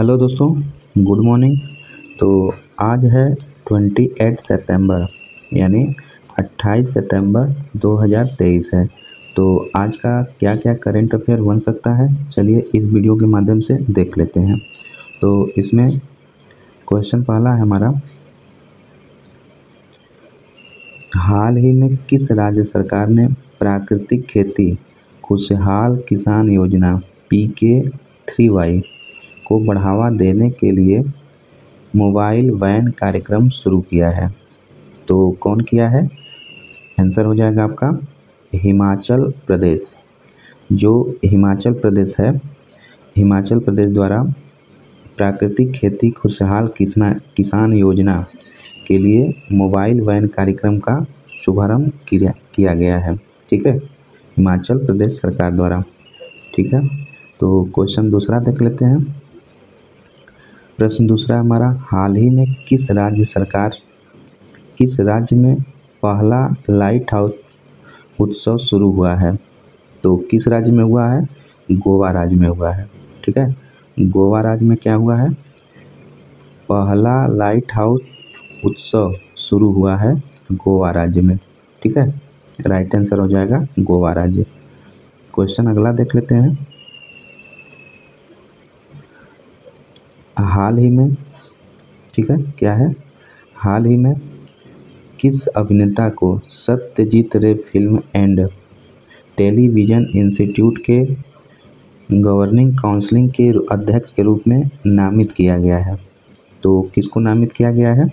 Hello दोस्तों, good morning. तो आज है ट्वेंटी एट सितंबर, यानी अट्ठाईस सितंबर 2023 है। तो आज का क्या क्या करेंट अफेयर बन सकता है, चलिए इस वीडियो के माध्यम से देख लेते हैं। तो इसमें क्वेश्चन पहला है हमारा, हाल ही में किस राज्य सरकार ने प्राकृतिक खेती खुशहाल किसान योजना, पी के थ्री वाई को बढ़ावा देने के लिए मोबाइल वैन कार्यक्रम शुरू किया है। तो कौन किया है? आंसर हो जाएगा आपका, हिमाचल प्रदेश। जो हिमाचल प्रदेश है, हिमाचल प्रदेश द्वारा प्राकृतिक खेती खुशहाल किसना, किसान योजना के लिए मोबाइल वैन कार्यक्रम का शुभारंभ किया किया गया है। ठीक है? हिमाचल प्रदेश सरकार द्वारा। ठीक है? तो क्वेश्चन दूसरा देख लेते हैं। प्रश्न दूसरा हमारा, हाल ही में किस राज्य सरकार, किस राज्य में पहला लाइट हाउस उत्सव शुरू हुआ है? तो किस राज्य में हुआ है? गोवा राज्य में हुआ है, ठीक है? गोवा राज्य में क्या हुआ है? पहला लाइट हाउस उत्सव शुरू हुआ है गोवा राज्य में, ठीक है? राइट आंसर हो जाएगा गोवा राज्य। क्वेश्चन अगला देख लेते हैं। हाल ही में, ठीक है, क्या है? हाल ही में किस अभिनेता को Satyajit Ray film and television institute के गवर्निंग काउंसिलिंग के अध्यक्ष के रूप में नामित किया गया है? तो किसको नामित किया गया है?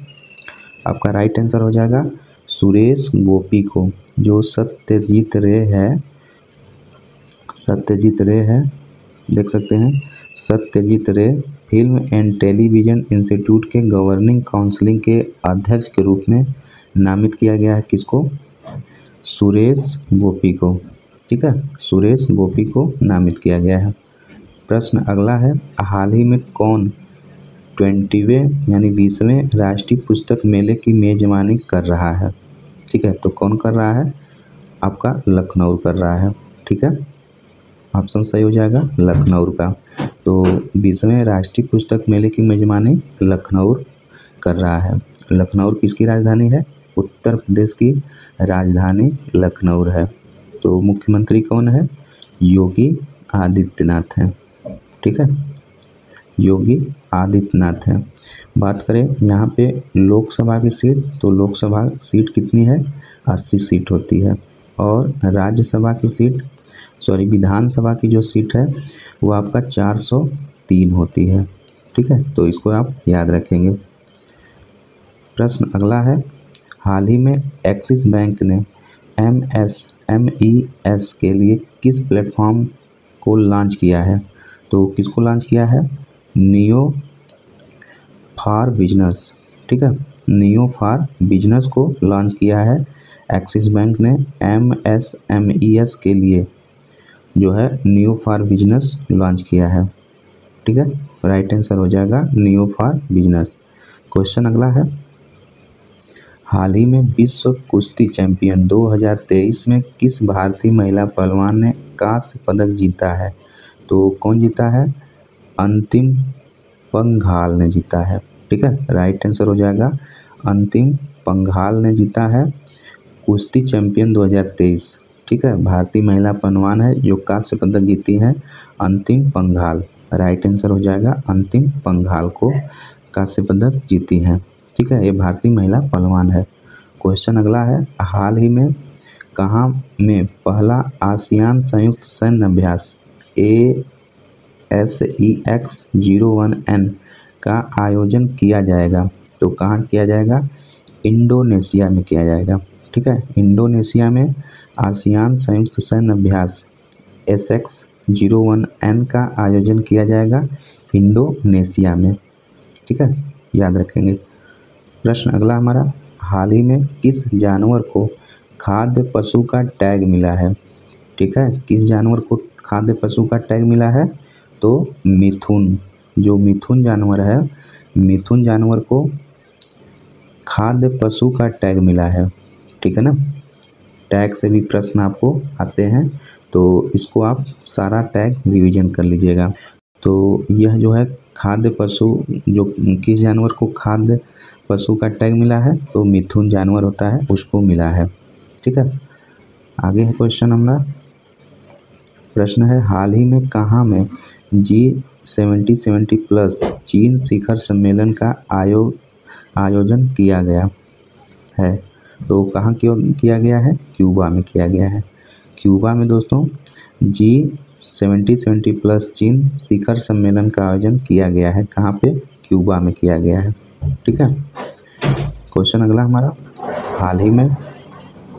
आपका राइट आंसर हो जाएगा सुरेश गोपी को, जो सत्यजीत रे है। सत्यजीत रे है, देख सकते हैं। Satyajit Ray film and television institute के गवर्निंग काउंसिलिंग के अध्यक्ष के रूप में नामित किया गया है। किसको? सुरेश गोपी को। ठीक है? सुरेश गोपी को नामित किया गया है। प्रश्न अगला है, हाल ही में कौन ट्वेंटीवें यानी बीसवें राष्ट्रीय पुस्तक मेले की मेजबानी कर रहा है? ठीक है तो कौन कर रहा है? आपका लखनऊ कर रहा है। ठीक है? ऑप्शन सही हो जाएगा लखनऊ का। तो बीसवें राष्ट्रीय पुस्तक मेले की मेजबानी लखनऊ कर रहा है। लखनऊ किसकी राजधानी है? उत्तर प्रदेश की राजधानी लखनऊ है। तो मुख्यमंत्री कौन है? योगी आदित्यनाथ हैं। ठीक है? योगी आदित्यनाथ हैं। बात करें यहाँ पे लोकसभा की सीट तो लोकसभा सीट कितनी है? अस्सी सीट होती है। और राज्यसभा की सीट सॉरी, विधानसभा की जो सीट है, वो आपका चार सौ तीन होती है। ठीक है? तो इसको आप याद रखेंगे। प्रश्न अगला है, हाल ही में एक्सिस बैंक ने M S, M E S के लिए किस प्लेटफॉर्म को लॉन्च किया है? तो किसको लॉन्च किया है? Neo for business. ठीक है? नियो फॉर बिज़नेस को लॉन्च किया है। एक्सिस बैंक ने M S, M E S के लिए जो है न्यू फॉर बिज़नेस लॉन्च किया है। ठीक है? राइट आंसर हो जाएगा न्यू फॉर बिज़नेस क्वेश्चन अगला है। हाल ही में विश्व कुश्ती चैंपियन 2023 में किस भारतीय महिला पहलवान ने कांस्य पदक जीता है? तो कौन जीता है? अंतिम पंघाल ने जीता है। ठीक है? राइट आंसर हो जाएगा अंतिम पंघाल ने जीता है कुश्ती चैंपियन 2023 ठीक है? भारतीय महिला पहलवान है, जो कांस्य पदक जीती है, अंतिम पंघाल। राइट आंसर हो जाएगा, अंतिम पंघाल को कांस्य पदक जीती हैं। ठीक है, ये भारतीय महिला पहलवान है। क्वेश्चन अगला है, हाल ही में कहाँ में पहला आसियान संयुक्त सैन्य अभ्यास A S E X zero one N का आयोजन किया जाएगा? तो कहाँ किया जाएगा? इंडोनेशिया में किया जाएगा। ठीक है? इंडोनेशिया में आसियान संयुक्त सैन्य अभ्यास, S X zero one N का आयोजन किया जाएगा इंडोनेशिया में। ठीक है? याद रखेंगे। प्रश्न अगला हमारा, हाल ही में किस जानवर को खाद्य पशु का टैग मिला है? ठीक है? किस जानवर को खाद्य पशु का टैग मिला है? तो मिथुन, जो मिथुन जानवर है, मिथुन जानवर को खाद्य पशु का टैग मिला है। ठीक है ना? टैग से भी प्रश्न आपको आते हैं तो इसको आप सारा टैग रिवीजन कर लीजिएगा। तो यह जो है खाद्य पशु, जो किस जानवर को खाद्य पशु का टैग मिला है तो मिथुन जानवर होता है, उसको मिला है। ठीक है? आगे है क्वेश्चन हमारा। प्रश्न है, हाल ही में कहाँ में जी सेवेंटी सेवेंटी प्लस चीन शिखर सम्मेलन का आयोग आयोजन किया गया है? तो कहाँ किया गया है? क्यूबा में किया गया है। क्यूबा में दोस्तों, जी सेवेंटी सेवेंटी प्लस चीन शिखर सम्मेलन का आयोजन किया गया है। कहाँ पे? क्यूबा में किया गया है। ठीक है? क्वेश्चन अगला हमारा, हाल ही में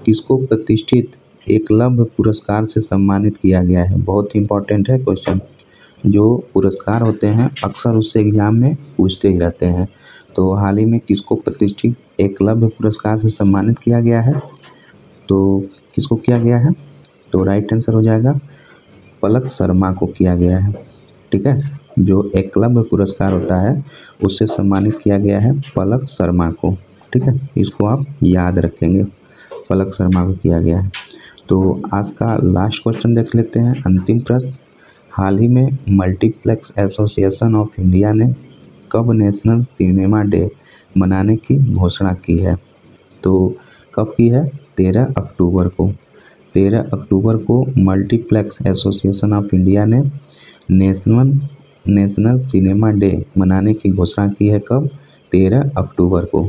किसको प्रतिष्ठित एकलव्य पुरस्कार से सम्मानित किया गया है? बहुत ही इंपॉर्टेंट है क्वेश्चन जो पुरस्कार होते हैं, अक्सर उससे एग्ज़ाम में पूछते ही रहते हैं। तो हाल ही में किसको प्रतिष्ठित एकलव्य पुरस्कार से सम्मानित किया गया है। तो किसको किया गया है? तो राइट आंसर हो जाएगा, पलक शर्मा को किया गया है। ठीक है? जो एकलव्य पुरस्कार होता है, उससे सम्मानित किया गया है पलक शर्मा को। ठीक है? इसको आप याद रखेंगे, पलक शर्मा को किया गया है। तो आज का लास्ट क्वेश्चन देख लेते हैं। अंतिम प्रश्न, हाल ही में मल्टीप्लेक्स एसोसिएशन ऑफ़ इंडिया ने कब नेशनल सिनेमा डे मनाने की घोषणा की है। तो कब की है? तेरह अक्टूबर को। तेरह अक्टूबर को मल्टीप्लेक्स एसोसिएशन ऑफ़ इंडिया ने नेशनल नेशनल सिनेमा डे मनाने की घोषणा की है कब? तेरह अक्टूबर को।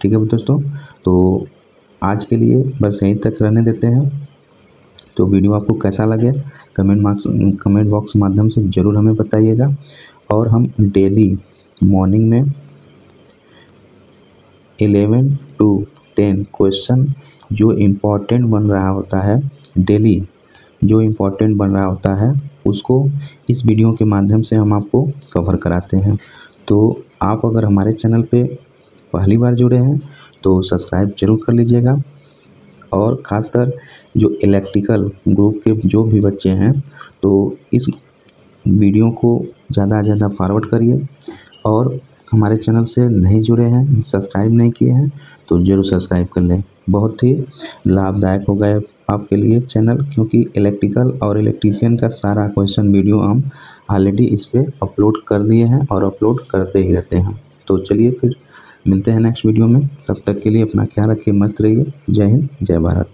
ठीक है दोस्तों तो आज के लिए बस यहीं तक रहने देते हैं। तो वीडियो आपको कैसा लगे, कमेंट मार्क्स, कमेंट बॉक्स माध्यम से ज़रूर हमें बताइएगा। और हम डेली मॉर्निंग में एलेवन टू टेन क्वेश्चन जो इम्पोर्टेंट बन रहा होता है डेली जो इम्पोर्टेंट बन रहा होता है, उसको इस वीडियो के माध्यम से हम आपको कवर कराते हैं। तो आप अगर हमारे चैनल पे पहली बार जुड़े हैं तो सब्सक्राइब ज़रूर कर लीजिएगा। और ख़ासकर जो इलेक्ट्रिकल ग्रुप के जो भी बच्चे हैं तो इस वीडियो को ज़्यादा से ज़्यादा फॉरवर्ड करिए। और हमारे चैनल से नहीं जुड़े हैं, सब्सक्राइब नहीं किए हैं तो ज़रूर सब्सक्राइब कर लें। बहुत ही लाभदायक हो गए आपके लिए चैनल, क्योंकि इलेक्ट्रिकल और इलेक्ट्रीशियन का सारा क्वेश्चन वीडियो हम ऑलरेडी इस पर अपलोड कर दिए हैं और अपलोड करते ही रहते हैं। तो चलिए फिर मिलते हैं नेक्स्ट वीडियो में। तब तक के लिए अपना ख्याल रखिए, मस्त रहिए। जय हिंद, जय भारत।